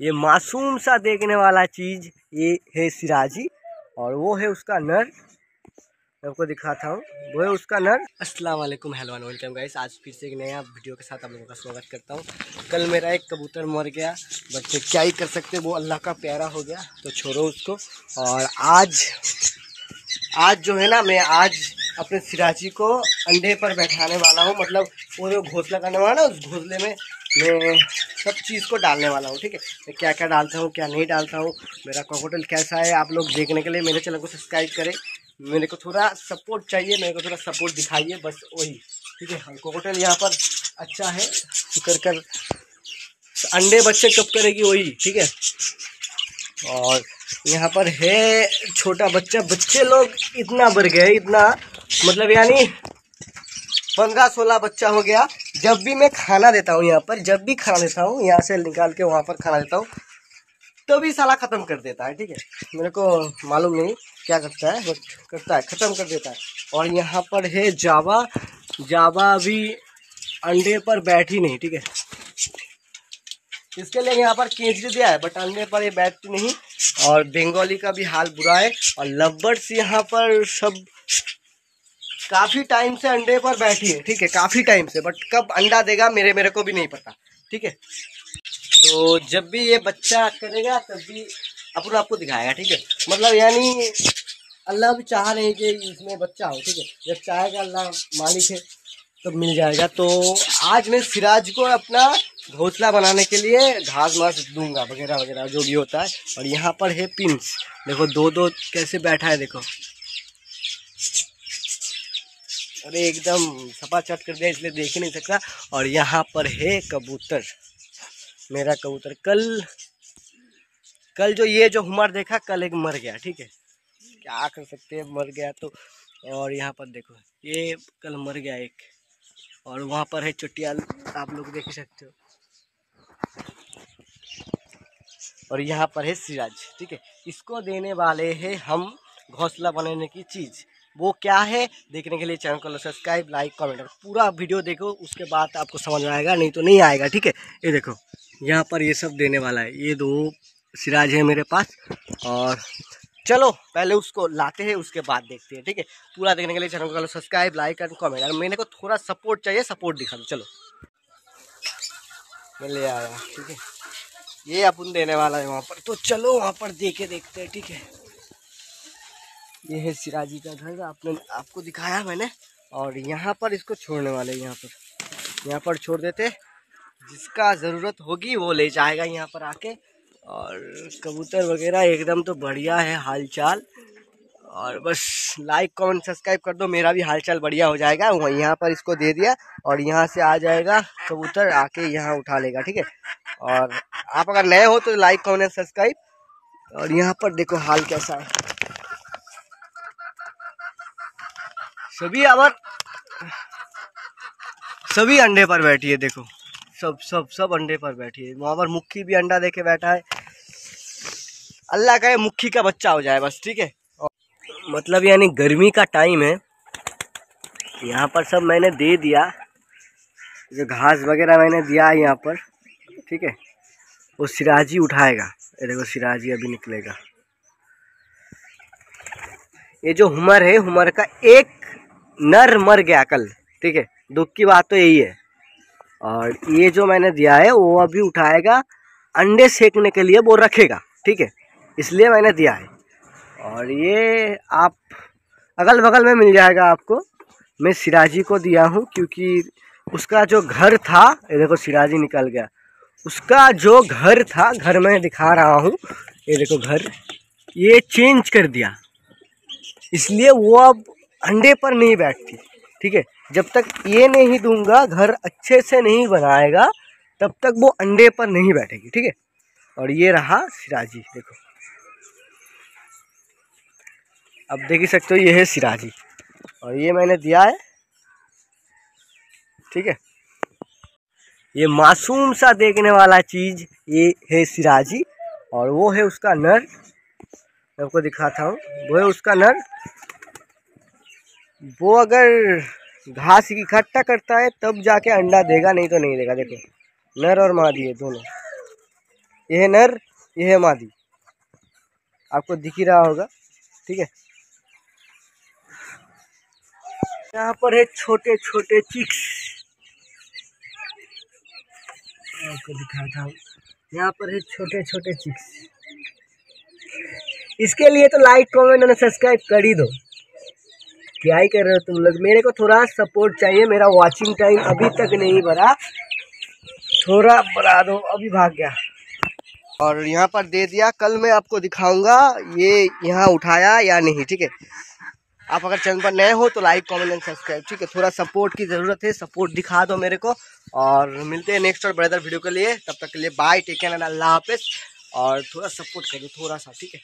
ये मासूम सा देखने वाला चीज़ ये है सिराजी, और वो है उसका नर। आपको दिखाता हूँ। वो है उसका नर। अस्सलाम वालेकुम, हेलो एंड वेलकम गाइस। आज फिर से एक नया वीडियो के साथ आप लोगों का स्वागत करता हूँ। कल मेरा एक कबूतर मर गया बच्चे क्या ही कर सकते वो अल्लाह का प्यारा हो गया तो छोड़ो उसको। और आज आज जो है ना, मैं आज अपने सिराजी को अंडे पर बैठाने वाला हूँ। मतलब वो जो घोंसला करने वाला ना, उस घोंसले में मैं सब चीज़ को डालने वाला हूँ, ठीक है? मैं क्या क्या डालता हूँ, क्या नहीं डालता हूँ, मेरा कॉकोटल कैसा है, आप लोग देखने के लिए मेरे चैनल को सब्सक्राइब करें। मेरे को थोड़ा सपोर्ट चाहिए, मेरे को थोड़ा सपोर्ट दिखाइए, बस वही, ठीक है? कोकोटल यहाँ पर अच्छा है कर कर, अंडे बच्चे कब करेगी वही, ठीक है? और यहाँ पर है छोटा बच्चा, बच्चे लोग इतना बढ़ गए, इतना मतलब यानी पंद्रह सोलह बच्चा हो गया। जब भी मैं खाना देता हूँ यहाँ पर, जब भी खाना देता हूँ, यहाँ से निकाल के वहाँ पर खाना देता हूँ तो भी साला ख़त्म कर देता है, ठीक है? मेरे को मालूम नहीं क्या करता है, बट करता है, ख़त्म कर देता है। और यहाँ पर है जावा जावा अभी अंडे पर बैठी नहीं, ठीक है? इसके लिए यहाँ पर केंचरी दिया है, बट अंडे पर ये बैठती नहीं। और बंगाली का भी हाल बुरा है, और लवर्स यहाँ पर सब काफ़ी टाइम से अंडे पर बैठी है, ठीक है, काफ़ी टाइम से बट कब अंडा देगा मेरे मेरे को भी नहीं पता, ठीक है? तो जब भी ये बच्चा करेगा, तब भी अपन आपको दिखाएगा, ठीक है? मतलब यानी अल्लाह भी चाह रहे हैं कि इसमें बच्चा हो, ठीक है? जब चाहेगा, अल्लाह मालिक है तो मिल जाएगा। तो आज मैं सिराज को अपना घोंसला बनाने के लिए घास मास दूँगा, वगैरह वगैरह, जो भी होता है। और यहाँ पर है पिंस देखो दो दो कैसे बैठा है, देखो। अरे एकदम सपा चट कर दिया, इसलिए देख ही नहीं सकता। और यहाँ पर है कबूतर, मेरा कबूतर। कल कल जो ये जो हुमर देखा, कल एक मर गया, ठीक है? क्या कर सकते हैं, मर गया तो। और यहाँ पर देखो, ये कल मर गया एक। और वहाँ पर है चुटियाल, आप लोग देख सकते हो। और यहाँ पर है सिराज, ठीक है? इसको देने वाले हैं हम घोंसला बनाने की चीज़। वो क्या है देखने के लिए चैनल को सब्सक्राइब लाइक कमेंट पूरा वीडियो देखो, उसके बाद आपको समझ में आएगा, नहीं तो नहीं आएगा, ठीक है? ये देखो, यहाँ पर ये सब देने वाला है। ये दो सिराज है मेरे पास और चलो, पहले उसको लाते हैं, उसके बाद देखते हैं, ठीक है? थीके? पूरा देखने के लिए चैनल को सब्सक्राइब लाइक एंड कमेंट अगर मैंने को थोड़ा सपोर्ट चाहिए सपोर्ट दिखा दो, चलो। मैं ले आया, ठीक है? ये अपन देने वाला है वहाँ पर। तो चलो, वहाँ पर दे के देखते हैं, ठीक है? ये है सिराजी का घर, आपने आपको दिखाया मैंने। और यहाँ पर इसको छोड़ने वाले यहाँ पर। यहाँ पर छोड़ देते। जिसका ज़रूरत होगी वो ले जाएगा यहाँ पर आके। और कबूतर वगैरह एकदम तो बढ़िया है हालचाल। और बस लाइक कमेंट सब्सक्राइब कर दो, मेरा भी हालचाल बढ़िया हो जाएगा। यहाँ पर इसको दे दिया और यहाँ से आ जाएगा कबूतर, आके यहाँ उठा लेगा, ठीक है? और आप अगर नए हो तो लाइक कमेंट सब्सक्राइब और यहाँ पर देखो हाल कैसा है। सभी अमर सभी अंडे पर बैठी है देखो। सब सब सब अंडे पर बैठी है वहाँ पर मुखी भी अंडा देके बैठा है। अल्लाह का मुखी का बच्चा हो जाए बस, ठीक है? मतलब यानी गर्मी का टाइम है। यहाँ पर सब मैंने दे दिया। जो घास वगैरह मैंने दिया है यहाँ पर, ठीक है? वो सिराजी उठाएगा। ये देखो, सिराजी अभी निकलेगा। ये जो हुमर है, हुमर का एक नर मर गया कल, ठीक है? दुख की बात तो यही है। और ये जो मैंने दिया है, वो अभी उठाएगा, अंडे सेकने के लिए वो रखेगा, ठीक है? इसलिए मैंने दिया है। और ये आप अगल बगल में मिल जाएगा आपको। मैं सिराजी को दिया हूँ, क्योंकि उसका जो घर था, ये देखो सिराजी निकल गया। उसका जो घर था, घर में दिखा रहा हूँ, ये देखो घर, ये चेंज कर दिया। इसलिए वो अब अंडे पर नहीं बैठती, ठीक है? जब तक ये नहीं दूँगा, घर अच्छे से नहीं बनाएगा, तब तक वो अंडे पर नहीं बैठेगी, ठीक है? और ये रहा सिराजी, देखो। अब देख ही सकते हो, ये है सिराजी। और ये मैंने दिया है, ठीक है? ये मासूम सा देखने वाला चीज़, ये है सिराजी, और वो है उसका नर। मैं आपको दिखाता हूँ। वो है उसका नर। वो अगर घास इकट्ठा करता है, तब जाके अंडा देगा, नहीं तो नहीं देगा। देखो, नर और मादी है दोनों। यह नर, यह मादी। आपको दिख ही रहा होगा, ठीक है? यहाँ पर है छोटे छोटे चिक्स। आपको दिखाता हूँ यहाँ पर है छोटे छोटे चिक्स। इसके लिए तो लाइक कमेंट और सब्सक्राइब कर ही दो। क्या ही कर रहे हो तुम लोग। मेरे को थोड़ा सपोर्ट चाहिए, मेरा वॉचिंग टाइम अभी तक नहीं बढ़ा। थोड़ा बढ़ा दो, अभी भाग गया। और यहाँ पर दे दिया, कल मैं आपको दिखाऊँगा ये यहाँ उठाया या नहीं, ठीक है? आप अगर चैनल पर नए हो तो लाइक कमेंट एंड सब्सक्राइब ठीक है? थोड़ा सपोर्ट की ज़रूरत है सपोर्ट दिखा दो मेरे को। और मिलते हैं नेक्स्ट और ब्रदर वीडियो के लिए। तब तक के लिए बाय टेक केयर अल्लाह हाफिज़। और थोड़ा सपोर्ट करो थोड़ा सा, ठीक है?